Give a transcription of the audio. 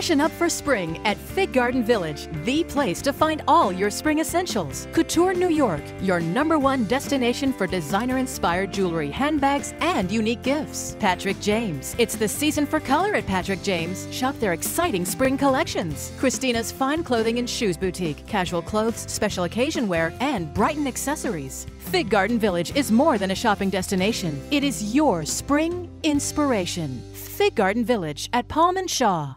Freshen up for spring at Fig Garden Village, the place to find all your spring essentials. Couture New York, your number one destination for designer inspired jewelry, handbags, and unique gifts. Patrick James, it's the season for color at Patrick James. Shop their exciting spring collections. Christina's fine clothing and shoes boutique, casual clothes, special occasion wear, and Brighton accessories. Fig Garden Village is more than a shopping destination, it is your spring inspiration. Fig Garden Village at Palm and Shaw.